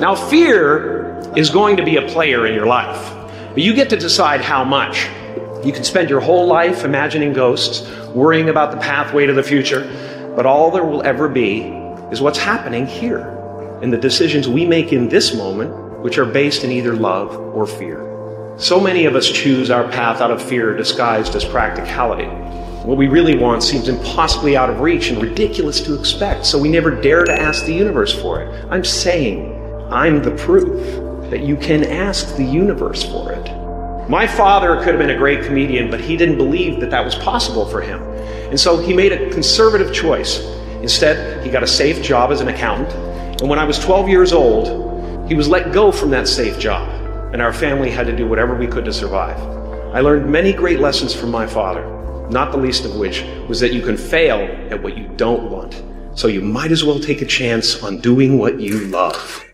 Now, fear is going to be a player in your life, but you get to decide how much. You can spend your whole life imagining ghosts, worrying about the pathway to the future, but all there will ever be is what's happening here and the decisions we make in this moment, which are based in either love or fear. So many of us choose our path out of fear disguised as practicality. What we really want seems impossibly out of reach and ridiculous to expect, so we never dare to ask the universe for it. I'm saying, I'm the proof that you can ask the universe for it. My father could have been a great comedian, but he didn't believe that that was possible for him. And so he made a conservative choice. Instead, he got a safe job as an accountant. And when I was 12 years old, he was let go from that safe job. And our family had to do whatever we could to survive. I learned many great lessons from my father, not the least of which was that you can fail at what you don't want. So you might as well take a chance on doing what you love.